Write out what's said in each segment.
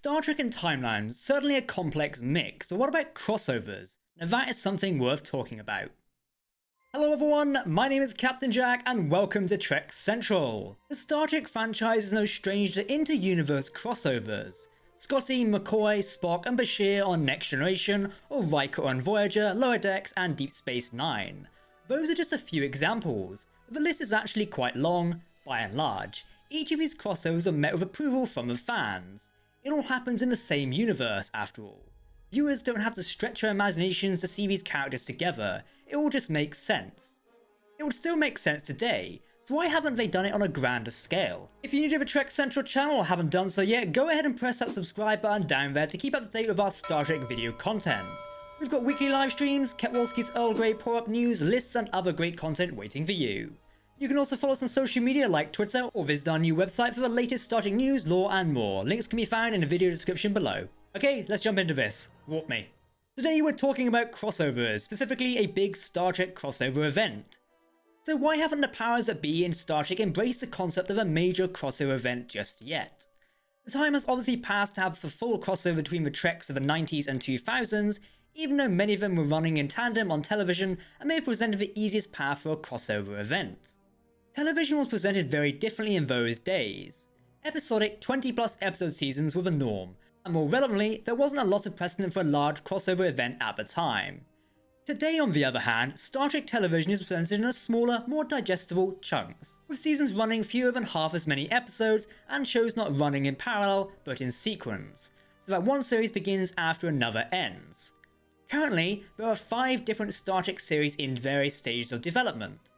Star Trek and timelines certainly a complex mix, but what about crossovers? Now that is something worth talking about. Hello everyone, my name is Captain Jack and welcome to Trek Central. The Star Trek franchise is no stranger to inter-universe crossovers. Scotty, McCoy, Spock and Bashir on Next Generation, or Riker on Voyager, Lower Decks and Deep Space Nine. Those are just a few examples, the list is actually quite long, by and large. Each of these crossovers are met with approval from the fans. It all happens in the same universe, after all. Viewers don't have to stretch their imaginations to see these characters together, it all just makes sense. It would still make sense today, so why haven't they done it on a grander scale? If you're new to the Trek Central channel or haven't done so yet, go ahead and press that subscribe button down there to keep up to date with our Star Trek video content. We've got weekly live streams, Ketwolski's Earl Grey pour-up news, lists and other great content waiting for you. You can also follow us on social media like Twitter or visit our new website for the latest Star Trek news, lore and more. Links can be found in the video description below. Okay, let's jump into this. Warp me. Today we're talking about crossovers, specifically a big Star Trek crossover event. So why haven't the powers that be in Star Trek embraced the concept of a major crossover event just yet? The time has obviously passed to have the full crossover between the Treks of the 90s and 2000s, even though many of them were running in tandem on television and may have presented the easiest path for a crossover event. Television was presented very differently in those days. Episodic 20 plus episode seasons were the norm, and more relevantly, there wasn't a lot of precedent for a large crossover event at the time. Today, on the other hand, Star Trek television is presented in a smaller, more digestible chunks, with seasons running fewer than half as many episodes and shows not running in parallel but in sequence, so that one series begins after another ends. Currently, there are five different Star Trek series in various stages of development.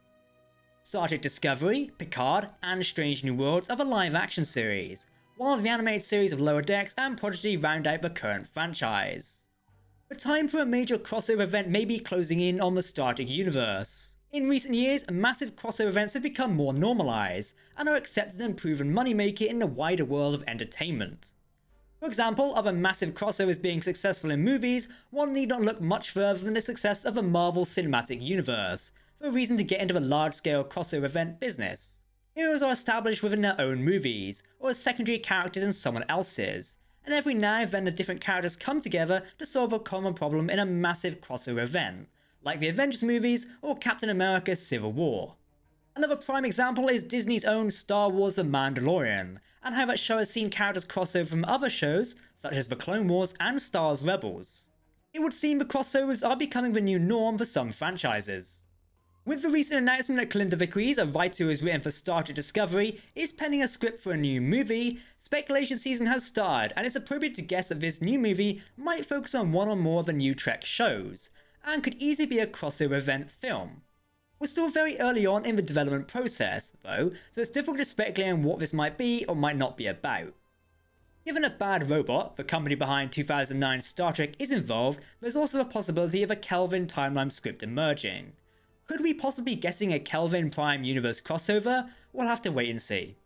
Star Trek Discovery, Picard, and Strange New Worlds are the live action series, while the animated series of Lower Decks and Prodigy round out the current franchise. The time for a major crossover event may be closing in on the Star Trek universe. In recent years, massive crossover events have become more normalised, and are accepted and proven moneymaker in the wider world of entertainment. For example, of a massive crossovers being successful in movies, one need not look much further than the success of the Marvel Cinematic Universe, a reason to get into a large-scale crossover event business. Heroes are established within their own movies, or as secondary characters in someone else's, and every now and then the different characters come together to solve a common problem in a massive crossover event, like the Avengers movies or Captain America Civil War. Another prime example is Disney's own Star Wars The Mandalorian, and how that show has seen characters crossover from other shows, such as The Clone Wars and Star Wars Rebels. It would seem the crossovers are becoming the new norm for some franchises. With the recent announcement that Kalinda Vazquez, a writer who has written for Star Trek Discovery, is penning a script for a new movie, speculation season has started, and it's appropriate to guess that this new movie might focus on one or more of the new Trek shows, and could easily be a crossover event film. We're still very early on in the development process, though, so it's difficult to speculate on what this might be or might not be about. Given a Bad Robot, the company behind 2009 Star Trek, is involved, there's also the possibility of a Kelvin timeline script emerging. Could we possibly be getting a Kelvin Prime universe crossover? We'll have to wait and see.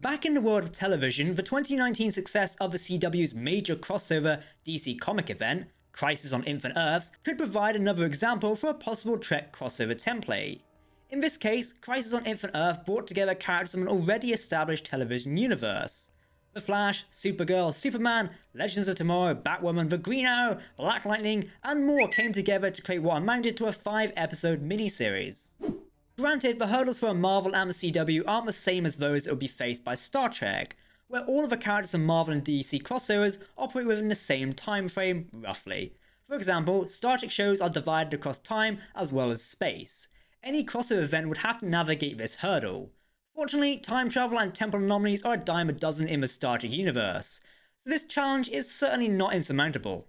Back in the world of television, the 2019 success of the CW's major crossover DC comic event, Crisis on Infinite Earths, could provide another example for a possible Trek crossover template. In this case, Crisis on Infinite Earth brought together characters from an already established television universe. The Flash, Supergirl, Superman, Legends of Tomorrow, Batwoman, The Green Arrow, Black Lightning, and more came together to create what amounted to a 5-episode miniseries. Granted, the hurdles for a Marvel and the CW aren't the same as those that would be faced by Star Trek, where all of the characters from Marvel and DC crossovers operate within the same time frame, roughly. For example, Star Trek shows are divided across time as well as space. Any crossover event would have to navigate this hurdle. Fortunately, time travel and temporal anomalies are a dime a dozen in the Star Trek universe, so this challenge is certainly not insurmountable.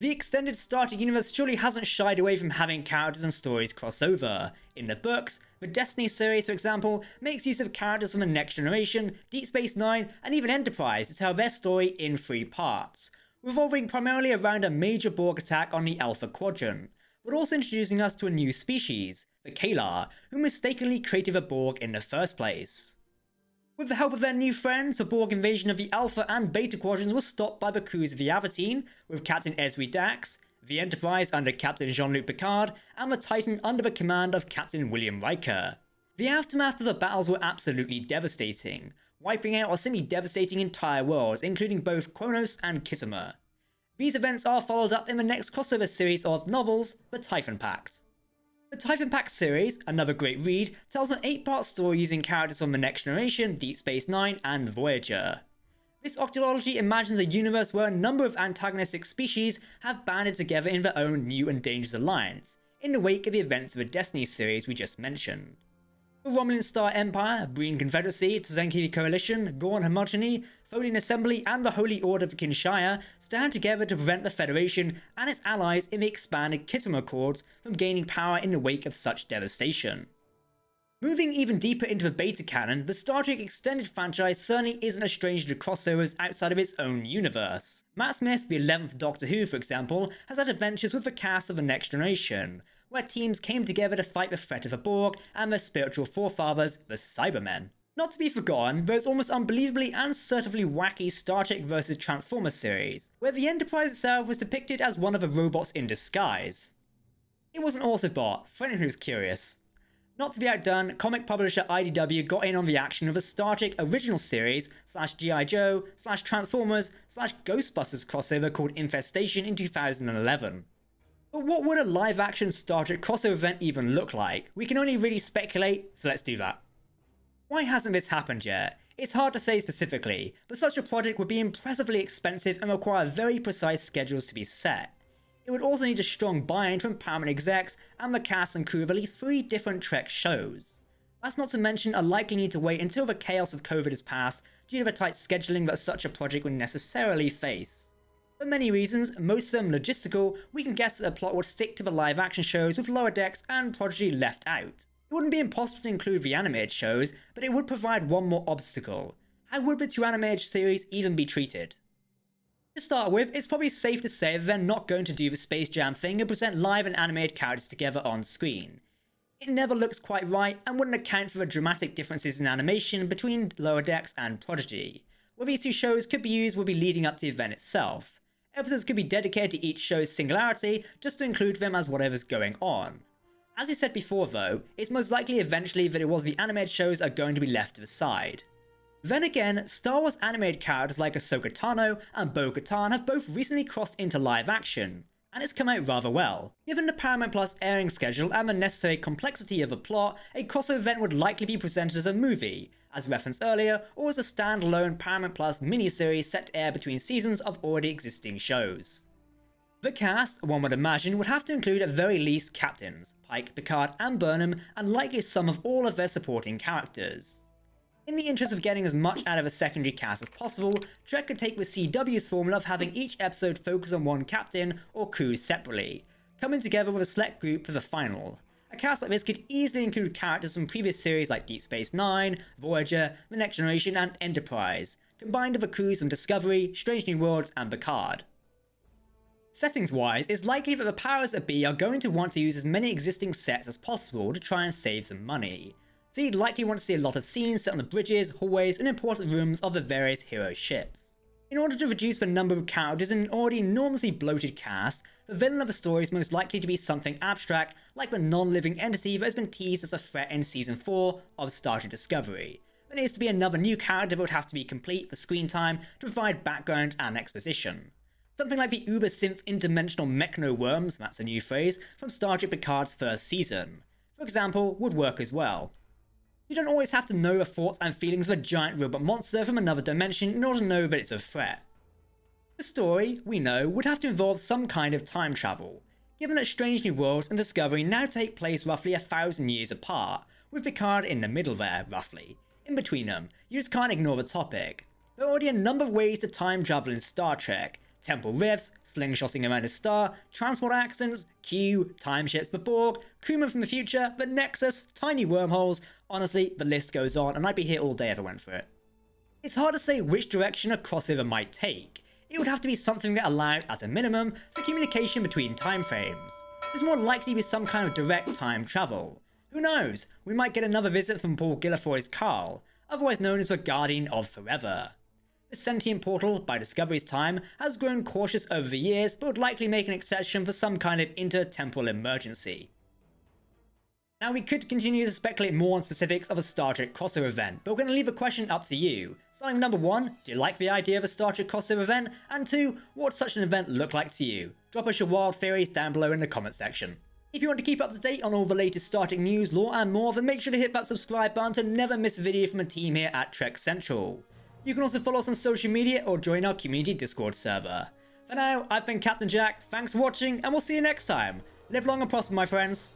The extended Star Trek universe surely hasn't shied away from having characters and stories cross over. In the books, the Destiny series, for example, makes use of characters from the Next Generation, Deep Space Nine, and even Enterprise to tell their story in three parts, revolving primarily around a major Borg attack on the Alpha Quadrant, but also introducing us to a new species, the Caeliar, who mistakenly created the Borg in the first place. With the help of their new friends, the Borg invasion of the Alpha and Beta Quadrants was stopped by the crews of the Aventine, with Captain Ezri Dax, the Enterprise under Captain Jean-Luc Picard, and the Titan under the command of Captain William Riker. The aftermath of the battles were absolutely devastating, wiping out or simply devastating entire worlds, including both Kronos and Khitomer. These events are followed up in the next crossover series of novels, The Typhon Pact. The Typhon Pact series, another great read, tells an 8-part story using characters from The Next Generation, Deep Space Nine, and Voyager. This octology imagines a universe where a number of antagonistic species have banded together in their own new and dangerous alliance, in the wake of the events of the Destiny series we just mentioned. The Romulan Star Empire, Breen Confederacy, Tzenkethi Coalition, Gorn Hegemony, Tholian Assembly, and the Holy Order of Kinshaya stand together to prevent the Federation and its allies in the expanded Khitomer Accords from gaining power in the wake of such devastation. Moving even deeper into the beta canon, the Star Trek Extended franchise certainly isn't a stranger to crossovers outside of its own universe. Matt Smith's The 11th Doctor Who, for example, has had adventures with the cast of The Next Generation, where teams came together to fight the threat of the Borg and their spiritual forefathers, the Cybermen. Not to be forgotten, there's almost unbelievably and certainly wacky Star Trek vs. Transformers series, where the Enterprise itself was depicted as one of the robots in disguise. It was an Autobot, for anyone who's curious. Not to be outdone, comic publisher IDW got in on the action of a Star Trek original series slash G.I. Joe slash Transformers slash Ghostbusters crossover called Infestation in 2011. But what would a live action Star Trek crossover event even look like? We can only really speculate, so let's do that. Why hasn't this happened yet? It's hard to say specifically, but such a project would be impressively expensive and require very precise schedules to be set. It would also need a strong buy-in from Paramount execs and the cast and crew of at least three different Trek shows. That's not to mention a likely need to wait until the chaos of COVID has passed due to the tight scheduling that such a project would necessarily face. For many reasons, most of them logistical, we can guess that the plot would stick to the live action shows with Lower Decks and Prodigy left out. It wouldn't be impossible to include the animated shows, but it would provide one more obstacle. How would the two animated series even be treated? To start with, it's probably safe to say they're not going to do the Space Jam thing and present live and animated characters together on screen. It never looks quite right and wouldn't account for the dramatic differences in animation between Lower Decks and Prodigy. Where these two shows could be used would be leading up to the event itself. Episodes could be dedicated to each show's singularity, just to include them as whatever's going on. As we said before though, it's most likely eventually that it was the animated shows are going to be left to the side. Then again, Star Wars animated characters like Ahsoka Tano and Bo-Katan have both recently crossed into live action, and it's come out rather well. Given the Paramount Plus airing schedule and the necessary complexity of the plot, a crossover event would likely be presented as a movie, as referenced earlier, or as a standalone Paramount Plus miniseries set to air between seasons of already existing shows. The cast, one would imagine, would have to include at very least captains, Pike, Picard and Burnham, and likely some of all of their supporting characters. In the interest of getting as much out of a secondary cast as possible, Trek could take the CW's formula of having each episode focus on one captain or crew separately, coming together with a select group for the final. A cast like this could easily include characters from previous series like Deep Space Nine, Voyager, The Next Generation and Enterprise, combined with the crews from Discovery, Strange New Worlds and Picard. Settings wise, it's likely that the powers that be are going to want to use as many existing sets as possible to try and save some money. So you'd likely want to see a lot of scenes set on the bridges, hallways and important rooms of the various hero ships. In order to reduce the number of characters in an already enormously bloated cast, the villain of the story is most likely to be something abstract like the non-living entity that has been teased as a threat in Season 4 of Star Trek Discovery. There needs to be another new character that would have to be complete for screen time to provide background and exposition. Something like the uber synth interdimensional mechno worms, that's a new phrase, from Star Trek Picard's first season, for example, would work as well. You don't always have to know the thoughts and feelings of a giant robot monster from another dimension in order to know that it's a threat. The story, we know, would have to involve some kind of time travel, given that Strange New Worlds and Discovery now take place roughly a thousand years apart, with Picard in the middle there, roughly. In between them, you just can't ignore the topic. There are already a number of ways to time travel in Star Trek, temporal rifts, slingshotting around a star, transport accidents, Q, time ships Borg, Kuma from the future, the Nexus, tiny wormholes. Honestly, the list goes on, and I'd be here all day if I went for it. It's hard to say which direction a crossover might take. It would have to be something that allowed, as a minimum, for communication between time frames. There's more likely to be some kind of direct time travel. Who knows, we might get another visit from Paul Guilfoyle's Carl, otherwise known as the Guardian of Forever. The sentient portal, by Discovery's time, has grown cautious over the years, but would likely make an exception for some kind of intertemporal emergency. Now we could continue to speculate more on specifics of a Star Trek crossover event, but we're going to leave a question up to you. Starting number 1, do you like the idea of a Star Trek crossover event? And 2, what such an event look like to you? Drop us your wild theories down below in the comment section. If you want to keep up to date on all the latest Star Trek news, lore and more, then make sure to hit that subscribe button to never miss a video from the team here at Trek Central. You can also follow us on social media or join our community Discord server. For now, I've been Captain Jack, thanks for watching, and we'll see you next time. Live long and prosper, my friends.